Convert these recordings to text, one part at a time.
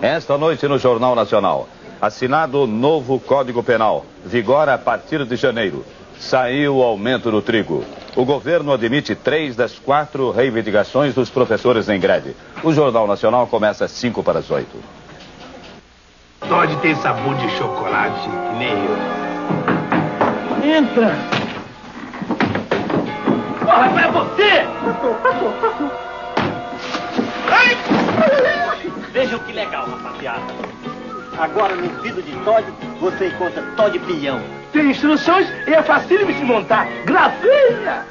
Esta noite no Jornal Nacional. Assinado o novo Código Penal. Vigora a partir de janeiro. Saiu o aumento do trigo. O governo admite três das quatro reivindicações dos professores em greve. O Jornal Nacional começa às cinco para as oito. Todd tem sabor de chocolate, que nem eu. Entra! Porra, é você! Passou, passou, passou. Vejam que legal, rapaziada. Agora no vidro de Todd, você encontra Todd Pilhão. Tem instruções e é fácil de se montar. Gracinha!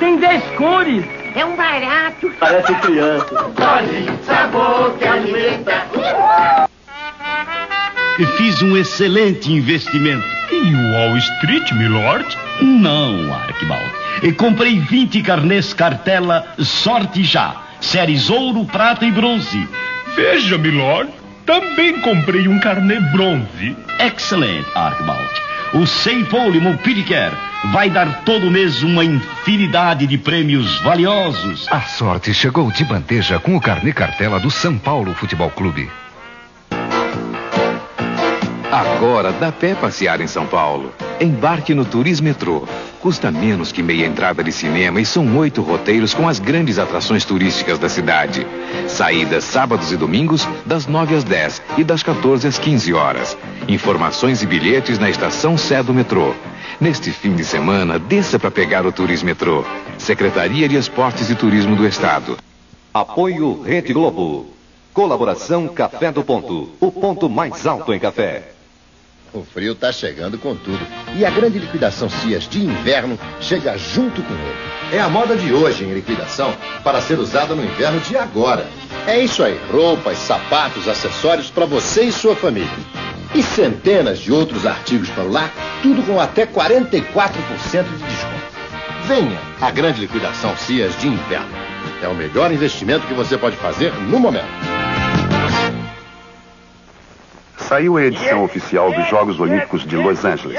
Tem dez cores. É um barato. Parece criança. Todd, sabor que alimenta. Fiz um excelente investimento. Em Wall Street, milord? Não, Archibald. E comprei 20 carnês cartela Sorte Já. Séries ouro, prata e bronze. Veja, milord. Também comprei um carnê bronze. Excelente, Archibald. O Seipole Montpellier vai dar todo mês uma infinidade de prêmios valiosos. A sorte chegou de bandeja com o carnê cartela do São Paulo Futebol Clube. Agora dá pé passear em São Paulo. Embarque no Turismo Metrô. Custa menos que meia entrada de cinema e são oito roteiros com as grandes atrações turísticas da cidade. Saídas sábados e domingos, das 9 às 10 e das 14 às 15 horas. Informações e bilhetes na estação Sé do metrô. Neste fim de semana, desça para pegar o Turismo Metrô. Secretaria de Esportes e Turismo do Estado. Apoio Rede Globo. Colaboração Café do Ponto. O ponto mais alto em café. O frio está chegando com tudo. E a grande liquidação Cias de inverno chega junto com ele. É a moda de hoje em liquidação para ser usada no inverno de agora. É isso aí: roupas, sapatos, acessórios para você e sua família. E centenas de outros artigos para lá, tudo com até 44% de desconto. Venha a grande liquidação Cias de inverno. É o melhor investimento que você pode fazer no momento. Saiu a edição oficial dos Jogos Olímpicos de Los Angeles.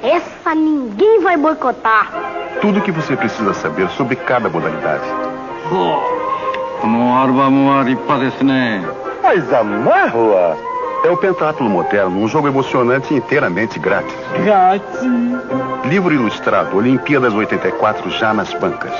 Essa ninguém vai boicotar. Tudo o que você precisa saber sobre cada modalidade. Mas amarra! É o pentátulo moderno, um jogo emocionante e inteiramente grátis. Grátis. Livro ilustrado, Olimpíadas 84 já nas bancas.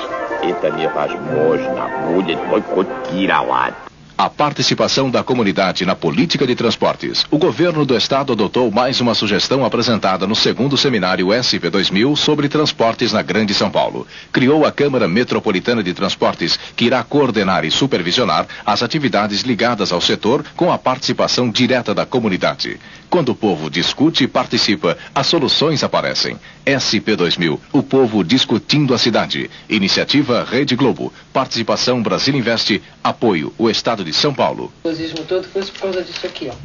A participação da comunidade na política de transportes. O governo do estado adotou mais uma sugestão apresentada no segundo seminário SP2000 sobre transportes na Grande São Paulo. Criou a Câmara Metropolitana de Transportes, que irá coordenar e supervisionar as atividades ligadas ao setor com a participação direta da comunidade. Quando o povo discute e participa, as soluções aparecem. SP2000, o povo discutindo a cidade. Iniciativa Rede Globo. Participação Brasil Investe. Apoio o Estado de São Paulo. O todo fosse por causa disso aqui, ó.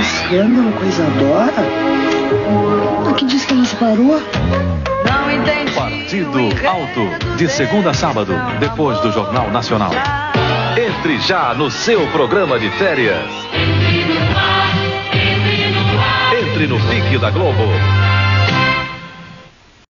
Escândalo, coisa adora. Aqui diz que ela se parou. Partido Alto, de segunda a sábado, depois do Jornal Nacional. Entre já no seu programa de férias. Entre no pique da Globo.